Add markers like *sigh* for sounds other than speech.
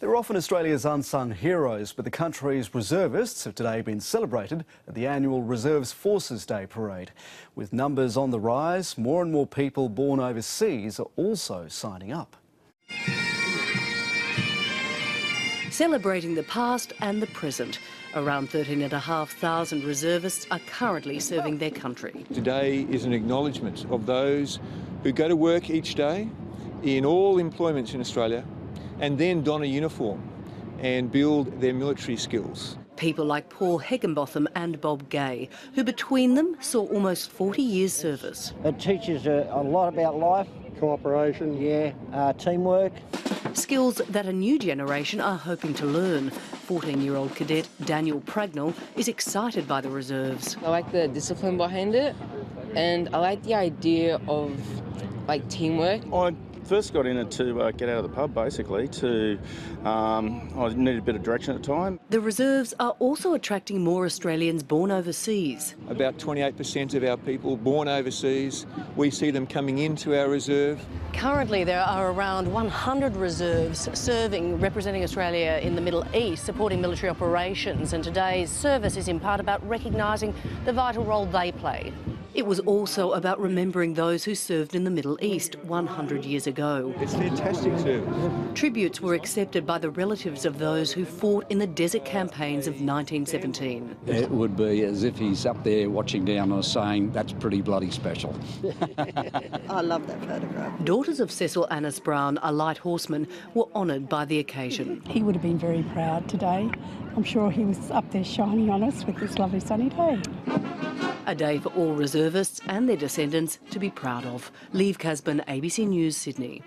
They're often Australia's unsung heroes, but the country's reservists have today been celebrated at the annual Reserves Forces Day parade. With numbers on the rise, more and more people born overseas are also signing up. Celebrating the past and the present, around 13,500 reservists are currently serving their country. Today is an acknowledgement of those who go to work each day in all employments in Australia and then don a uniform and build their military skills. People like Paul Heckenbotham and Bob Gay, who between them saw almost 40 years service. It teaches a, a lot about life. Cooperation. Yeah, uh, teamwork. Skills that a new generation are hoping to learn. 14-year-old cadet Daniel Pragnell is excited by the reserves. I like the discipline behind it and I like the idea of like teamwork. I first got in it to uh, get out of the pub, basically. To um, I needed a bit of direction at the time. The reserves are also attracting more Australians born overseas. About 28% of our people born overseas, we see them coming into our reserve. Currently, there are around 100 reserves serving, representing Australia in the Middle East, supporting military operations. And today's service is in part about recognising the vital role they play. It was also about remembering those who served in the Middle East 100 years ago. It's fantastic service. Tributes were accepted by the relatives of those who fought in the desert campaigns of 1917. It would be as if he's up there watching down and saying, that's pretty bloody special. *laughs* I love that photograph. Daughters of Cecil Annis Brown, a light horseman, were honoured by the occasion. He would have been very proud today. I'm sure he was up there shining on us with this lovely sunny day. A day for all reservists and their descendants to be proud of. Liv Casben, ABC News, Sydney.